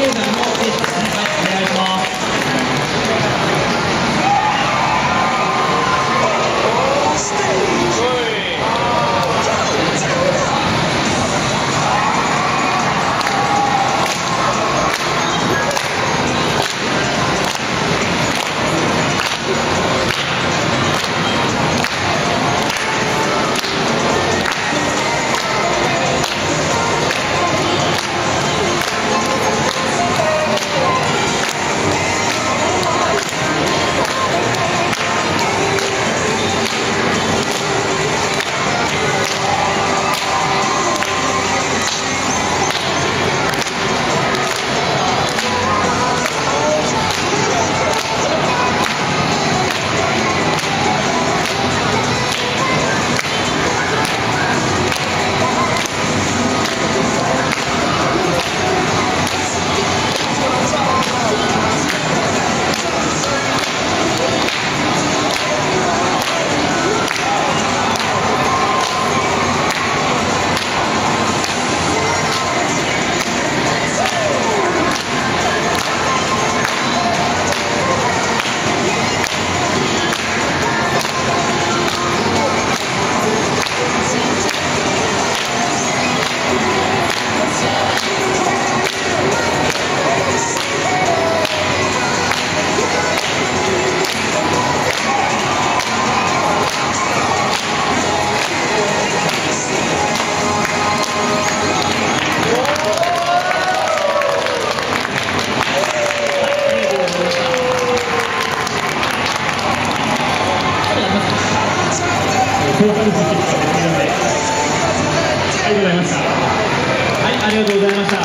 Obrigado. ございましたはいありがとうございました。